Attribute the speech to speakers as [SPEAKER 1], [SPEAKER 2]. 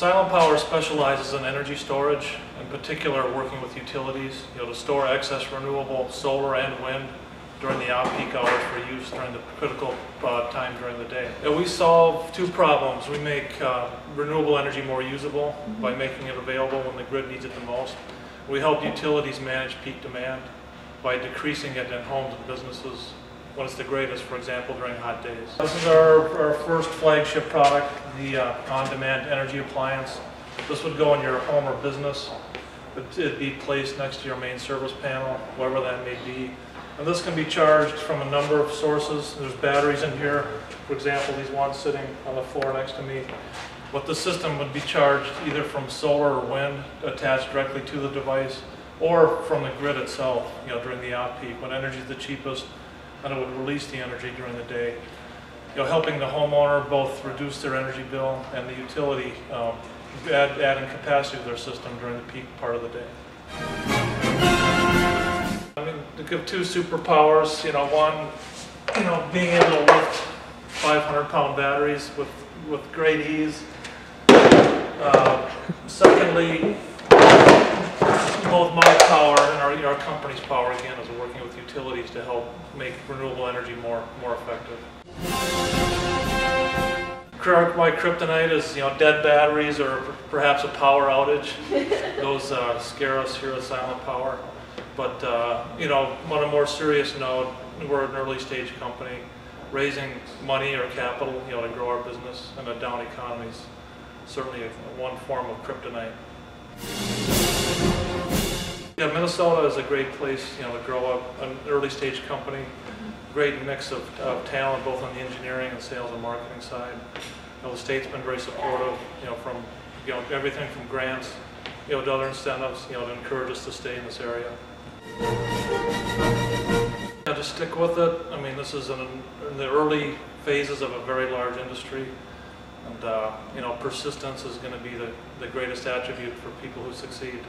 [SPEAKER 1] Silent Power specializes in energy storage, in particular working with utilities, you know, to store excess renewable solar and wind during the off-peak hours for use during the critical uh, time during the day. And we solve two problems. We make uh, renewable energy more usable by making it available when the grid needs it the most. We help utilities manage peak demand by decreasing it in homes and businesses when it's the greatest, for example, during hot days. This is our, our first flagship product, the uh, on-demand energy appliance. This would go in your home or business. It'd- be placed next to your main service panel, wherever that may be. And this can be charged from a number of sources. There's batteries in here. For example, these ones sitting on the floor next to me. But the system would be charged either from solar or wind attached directly to the device or from the grid itself, you know, during the off-peak when energy is the cheapest and it would release the energy during the day. You know, helping the homeowner both reduce their energy bill and the utility um, add, adding capacity to their system during the peak part of the day. I mean, to give two superpowers, you know, one, you know, being able to lift 500 pound batteries with, with great ease. Uh, Secondly, both my power and our, our company's power, again, is working with utilities to help make renewable energy more, more effective. My kryptonite is, you know, dead batteries or perhaps a power outage. Those uh, scare us here at Silent Power. But, uh, you know, on a more serious note, we're an early stage company. Raising money or capital, you know, to grow our business in a down economy is certainly a- one form of kryptonite. Yeah, Minnesota is a great place, you know, to grow up, an early stage company. Great mix of, of talent, both on the engineering and sales and marketing side. You know, the state's been very supportive, you know, from, you know, everything from grants, you know, to other incentives, you know, to encourage us to stay in this area. Yeah, just stick with it. I mean, this is in, in the early phases of a very large industry. And, uh, you know, persistence is gonna be the, the greatest attribute for people who succeed.